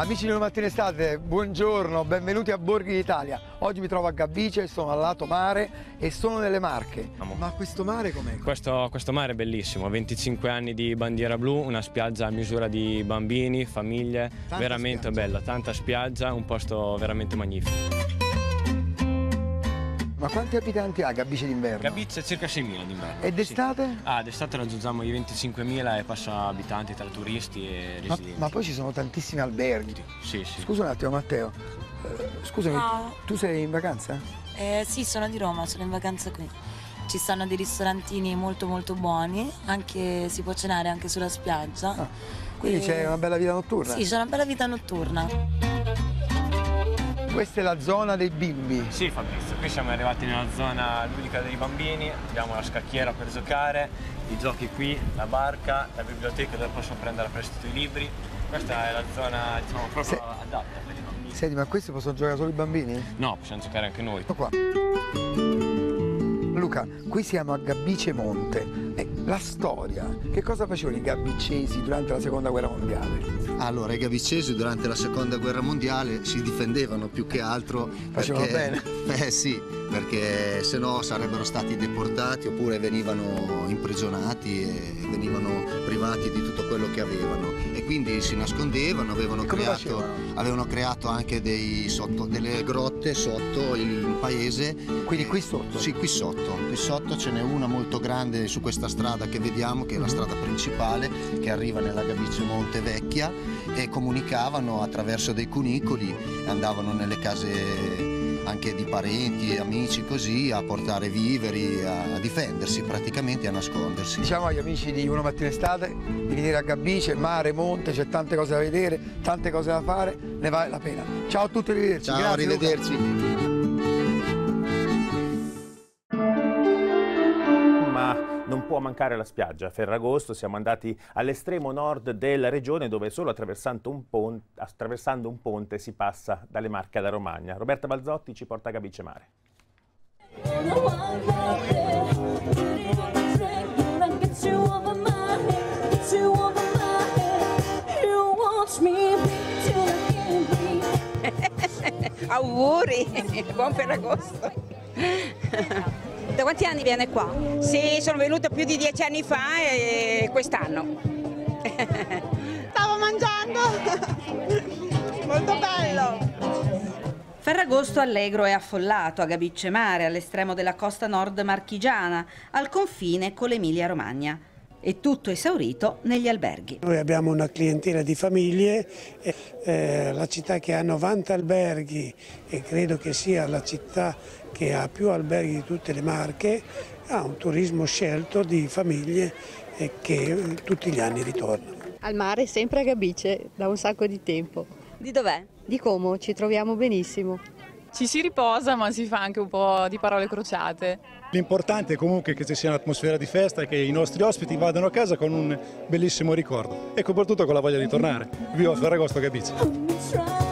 Amici di Una Mattina Estate, buongiorno, benvenuti a Borghi d'Italia. Oggi mi trovo a Gabice, sono al lato mare e sono nelle Marche. Ma questo mare com'è? Questo, questo mare è bellissimo, 25 anni di bandiera blu, una spiaggia a misura di bambini, famiglie, Tanta veramente spiaggia. bella, tanta spiaggia, un posto veramente magnifico. Ma quanti abitanti ha Gabice d'inverno? Gabice circa 6.000 d'inverno. E d'estate? Sì. Ah, d'estate raggiungiamo i 25.000 e passa abitanti tra turisti e Ma, residenti. ma poi ci sono tantissimi alberghi. Sì, sì. Scusa un attimo Matteo, Eh, scusami, Ciao. tu sei in vacanza? Eh, sì, sono di Roma, sono in vacanza qui. Ci stanno dei ristorantini molto molto buoni, anche, si può cenare anche sulla spiaggia. Ah, Quindi E- c'è una bella vita notturna? Sì, c'è una bella vita notturna. Questa è la zona dei bimbi. Sì Fabrizio, qui siamo arrivati nella zona ludica dei bambini, abbiamo la scacchiera per giocare, i giochi qui, la barca, la biblioteca dove possono prendere a prestito i libri. Questa è la zona diciamo proprio Se- adatta per i bambini. Senti, ma questi possono giocare solo i bambini? No, possiamo giocare anche noi. Ecco qua. Luca, qui siamo a Gabice Monte. E la storia, che cosa facevano i gabicesi durante la seconda guerra mondiale? Allora, i gabicesi durante la seconda guerra mondiale si difendevano più che altro Facevano perché, Eh sì, perché se no sarebbero stati deportati oppure venivano imprigionati e venivano privati di tutto quello che avevano. E quindi si nascondevano, avevano, creato, avevano creato anche dei sotto- delle grotte sotto il paese. Quindi qui sotto? Sì, qui sotto. Qui sotto ce n'è una molto grande su questa strada che vediamo, che è la strada principale, che arriva nella Gabice Monte Vecchia e comunicavano attraverso dei cunicoli, andavano nelle case anche di parenti e amici così a portare viveri, a, difendersi praticamente, a nascondersi. Diciamo agli amici di Una Mattina Estate di venire a Gabice, mare, monte, c'è tante cose da vedere, tante cose da fare, ne vale la pena. Ciao a tutti, arrivederci. Ciao, Grazie, Luca. arrivederci. ma mancare la spiaggia. A Ferragosto siamo andati all'estremo nord della regione dove solo attraversando un, pon- attraversando un ponte si passa dalle Marche alla Romagna. Roberta Balzotti ci porta a Gabice Mare. Auguri, buon Ferragosto. Da quanti anni viene qua? Sì, sono venuta più di dieci anni fa e quest'anno. Stavo mangiando! Molto bello! Ferragosto allegro e affollato a Gabicce Mare, all'estremo della costa nord marchigiana, al confine con l'Emilia-Romagna. E tutto esaurito negli alberghi. Noi abbiamo una clientela di famiglie, eh, eh, la città che ha 90 alberghi e credo che sia la città che ha più alberghi di tutte le Marche, ha un turismo scelto di famiglie eh, che tutti gli anni ritornano. Al mare, sempre a Gabice, da un sacco di tempo. Di dov'è? Di Como, ci troviamo benissimo. Ci si riposa ma si fa anche un po' di parole crociate. L'importante è comunque che ci sia un'atmosfera di festa e che i nostri ospiti vadano a casa con un bellissimo ricordo e soprattutto con la voglia di tornare. Viva Ferragosto Gabice!